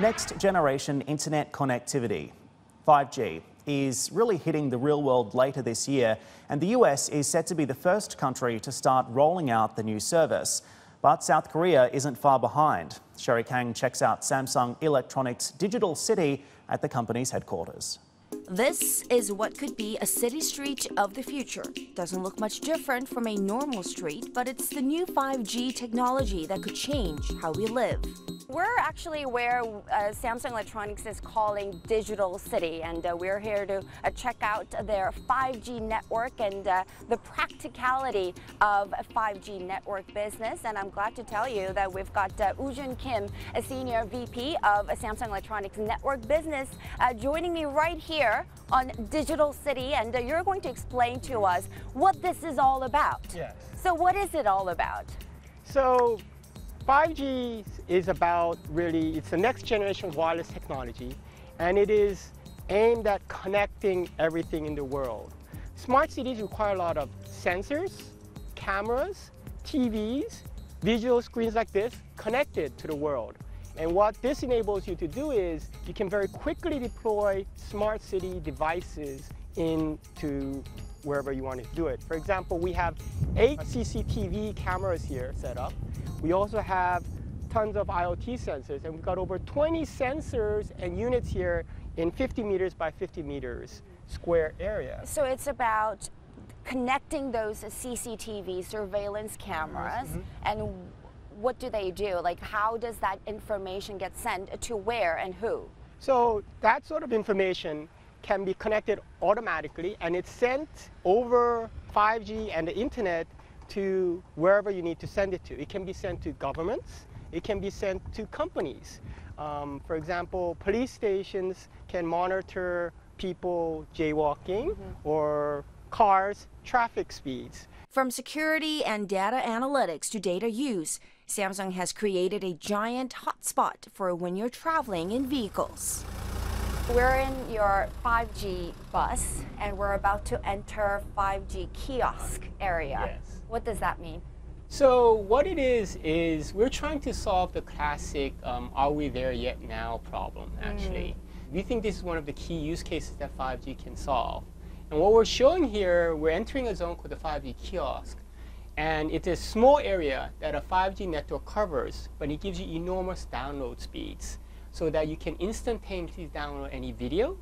Next generation internet connectivity, 5G, is really hitting the real world later this year, and the US is set to be the first country to start rolling out the new service. But South Korea isn't far behind. Chery Kang checks out Samsung Electronics Digital City at the company's headquarters. This is what could be a city street of the future. Doesn't look much different from a normal street, but it's the new 5G technology that could change how we live. We're actually where uh, Samsung Electronics is calling Digital City, and uh, we're here to uh, check out their 5G network and uh, the practicality of 5G network business. And I'm glad to tell you that we've got uh, Woojune Kim, a senior VP of Samsung Electronics Network Business, uh, joining me right here on Digital City, and uh, you're going to explain to us what this is all about. Yes. So, what is it all about? So 5G is about really, it's the next generation wireless technology, and it is aimed at connecting everything in the world. Smart cities require a lot of sensors, cameras, TVs, visual screens like this connected to the world. And what this enables you to do is you can very quickly deploy smart city devices into wherever you want to do it. For example, we have eight CCTV cameras here set up. We also have tons of IoT sensors, and we've got over 20 sensors and units here in 50 meters by 50 meters square area. So it's about connecting those CCTV surveillance cameras Mhm. and what do they do? Like how does that information get sent to where and who? So that sort of information can be connected automatically and it's sent over 5G and the internet to wherever you need to send it to. It can be sent to governments, it can be sent to companies. Um, for example, police stations can monitor people jaywalking or cars traffic speeds. From security and data analytics to data use, Samsung has created a giant hotspot for when you're traveling in vehicles. We're in your 5G bus and we're about to enter 5G kiosk area. Yes. What does that mean? So what it is is we're trying to solve the classic um, "Are we there yet now?" problem. Actually, we think this is one of the key use cases that 5G can solve. And what we're showing here, we're entering a zone called the 5G kiosk, and it's a small area that a 5G network covers, but it gives you enormous download speeds, so that you can instantaneously download any video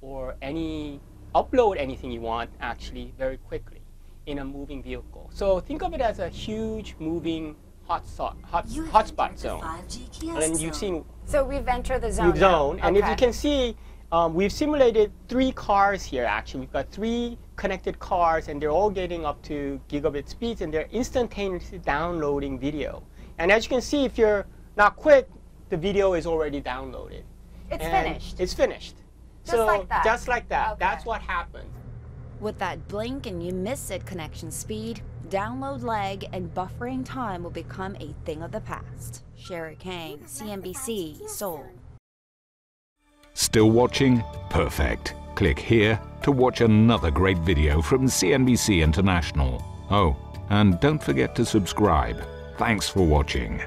or any upload anything you want actually very quickly in a moving vehicle. So think of it as a huge moving hotspot, hot, hotspot zone. And then you've seen So we've entered the zone. we've zone, and if you can see, um, we've simulated three cars here. Actually, we've got three connected cars, and they're all getting up to gigabit speeds, and they're instantaneously downloading video. And as you can see, if you're not quick, the video is already downloaded. It's And finished. It's finished. Just so like that? Just like that. Okay. That's what happened. With that blink and you miss it connection speed, download lag and buffering time will become a thing of the past. Chery Kang, CNBC, Seoul. Still watching? Perfect. Click here to watch another great video from CNBC International. Oh, and don't forget to subscribe. Thanks for watching.